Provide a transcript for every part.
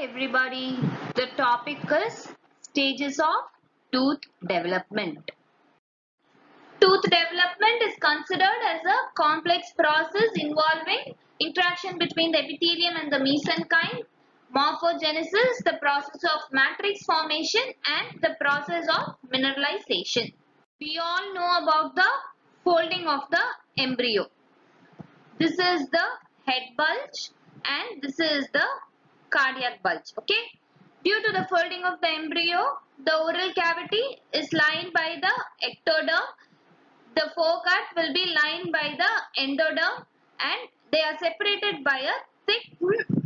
everybody. The topic is stages of tooth development. Tooth development is considered as a complex process involving interaction between the epithelium and the mesenchyme, morphogenesis, the process of matrix formation and the process of mineralization. We all know about the folding of the embryo. This is the head bulge and this is the cardiac bulge. Okay. Due to the folding of the embryo, the oral cavity is lined by the ectoderm. The foregut will be lined by the endoderm and they are separated by a thick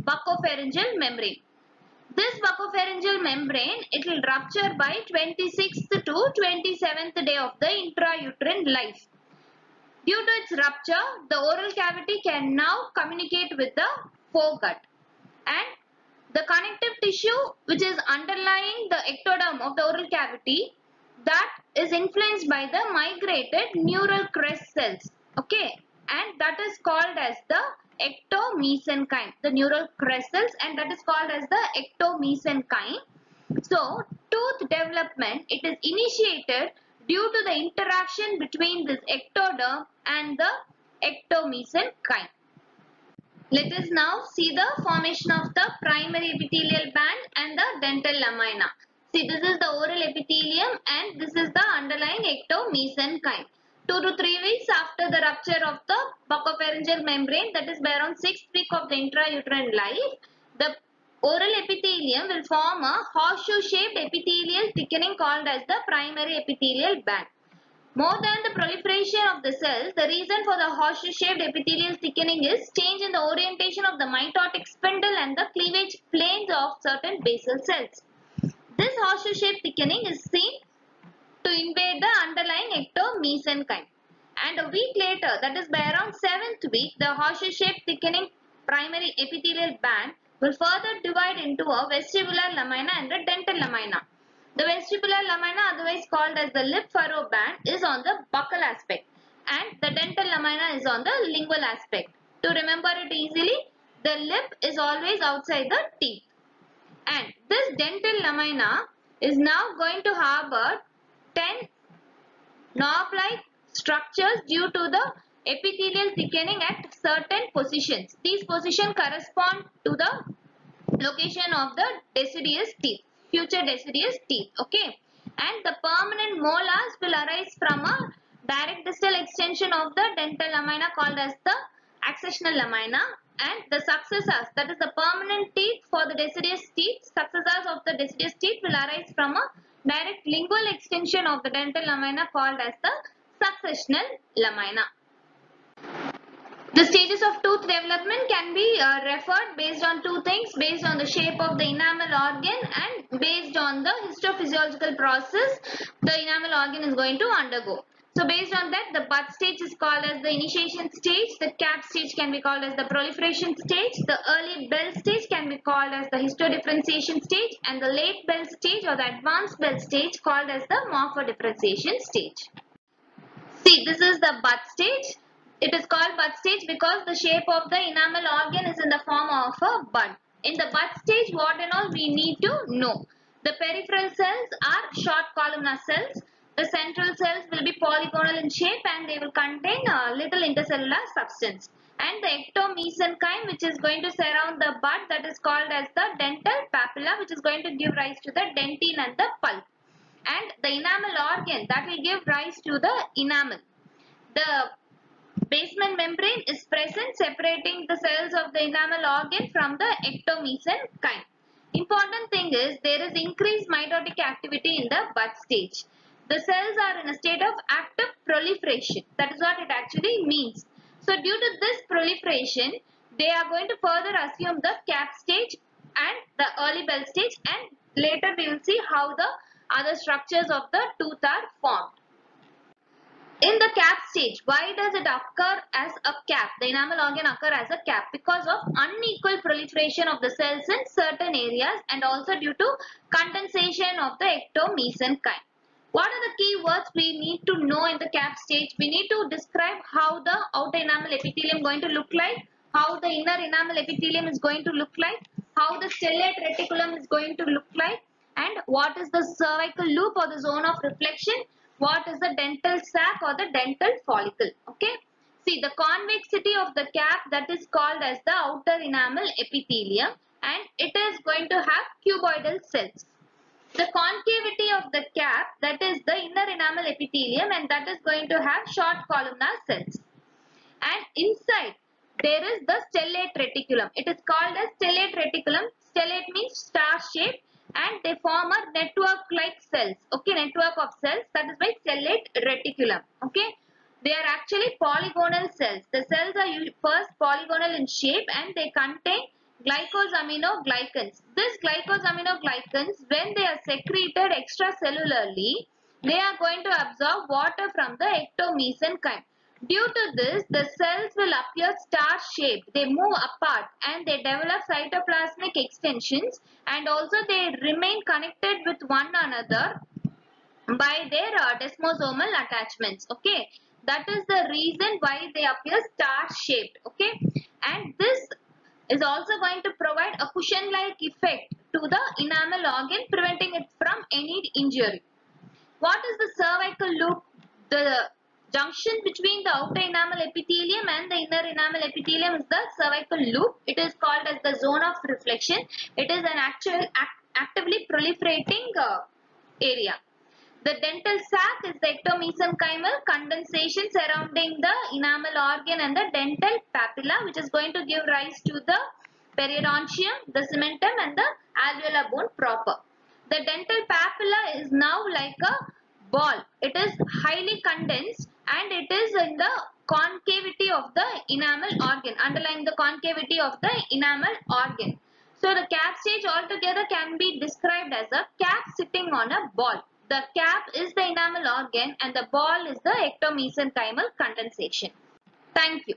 buccopharyngeal membrane. This buccopharyngeal membrane, it will rupture by 26th to 27th day of the intrauterine life. Due to its rupture, the oral cavity can now communicate with the foregut and the connective tissue which is underlying the ectoderm of the oral cavity that is influenced by the migrated neural crest cells okay? And that is called as the ectomesenchyme the neural crest cells and that is called as the ectomesenchyme so tooth development it is initiated due to the interaction between this ectoderm and the ectomesenchyme let us now see the formation of the primary epithelial band and the dental lamina. See this is the oral epithelium and this is the underlying ectomesenchyme. 2 to 3 weeks after the rupture of the buccopharyngeal membrane that is by around 6th week of the intrauterine life, the oral epithelium will form a horseshoe shaped epithelial thickening called as the primary epithelial band. More than the proliferation of the cells, the reason for the horseshoe-shaped epithelial thickening is change in the orientation of the mitotic spindle and the cleavage planes of certain basal cells. This horseshoe-shaped thickening is seen to invade the underlying ectomesenchyme. And a week later, that is by around 7th week, the horseshoe-shaped thickening primary epithelial band will further divide into a vestibular lamina and a dental lamina. The vestibular lamina otherwise called as the lip furrow band is on the buccal aspect and the dental lamina is on the lingual aspect. To remember it easily, the lip is always outside the teeth. And this dental lamina is now going to harbor 10 knob-like structures due to the epithelial thickening at certain positions. These positions correspond to the location of the deciduous teeth future deciduous teeth okay? And the permanent molars will arise from a direct distal extension of the dental lamina called as the accessional lamina. And the successors that is the permanent teeth for the deciduous teeth successors of the deciduous teeth will arise from a direct lingual extension of the dental lamina called as the successional lamina the stages of tooth development can be uh, referred based on two things, based on the shape of the enamel organ and based on the histophysiological process the enamel organ is going to undergo. So based on that, the bud stage is called as the initiation stage, the cap stage can be called as the proliferation stage, the early bell stage can be called as the histodifferentiation stage and the late bell stage or the advanced bell stage called as the morphodifferentiation stage. See, this is the bud stage. It is called bud stage because the shape of the enamel organ is in the form of a bud. In the bud stage, what and all we need to know. The peripheral cells are short columnar cells. The central cells will be polygonal in shape and they will contain a little intercellular substance. And the ectomesenchyme which is going to surround the bud that is called as the dental papilla which is going to give rise to the dentine and the pulp. And the enamel organ that will give rise to the enamel. The basement membrane is present separating the cells of the enamel organ from the ectomesenchyme. Important thing is there is increased mitotic activity in the bud stage. The cells are in a state of active proliferation. That is what it actually means. So due to this proliferation, they are going to further assume the cap stage and the early bell stage and later we will see how the other structures of the tooth are formed. In the cap stage, why does it occur as a cap? The enamel organ occur as a cap because of unequal proliferation of the cells in certain areas and also due to condensation of the ectomesenchyme. What are the key words we need to know in the cap stage? We need to describe how the outer enamel epithelium going to look like, how the inner enamel epithelium is going to look like, how the stellate reticulum is going to look like and what is the cervical loop or the zone of reflection, what is the dental sac or the dental follicle. Okay. See the convexity of the cap that is called as the outer enamel epithelium and it is going to have cuboidal cells. The concavity of the cap that is the inner enamel epithelium and that is going to have short columnar cells. And inside there is the stellate reticulum. It is called as stellate reticulum. Stellate means star shape and they form a network like cells. Okay, network of cells that is why stellate reticulum. Okay. They are actually polygonal cells. The cells are first polygonal in shape and they contain glycosaminoglycans. This glycosaminoglycans, when they are secreted extracellularly, they are going to absorb water from the ectomesenchyme. Due to this, the cells will appear star-shaped. They move apart and they develop cytoplasmic extensions and also they remain connected with one another by their uh, desmosomal attachments. Okay, that is the reason why they appear star-shaped. Okay, and this is also going to provide a cushion-like effect to the enamel organ preventing it from any injury. What is the cervical loop? The junction between the outer enamel epithelium and the inner enamel epithelium is the cervical loop. It is called as the zone of reflection. It is an actual act, actively proliferating uh, area. The dental sac is the ectomesenchymal condensation surrounding the enamel organ and the dental papilla which is going to give rise to the periodontium, the cementum and the alveolar bone proper. The dental papilla is now like a ball. It is highly condensed and it is in the concavity of the enamel organ, underlying the concavity of the enamel organ. So the cap stage altogether can be described as a cap sitting on a ball. The cap is the enamel organ and the ball is the ectomesenchymal condensation. Thank you.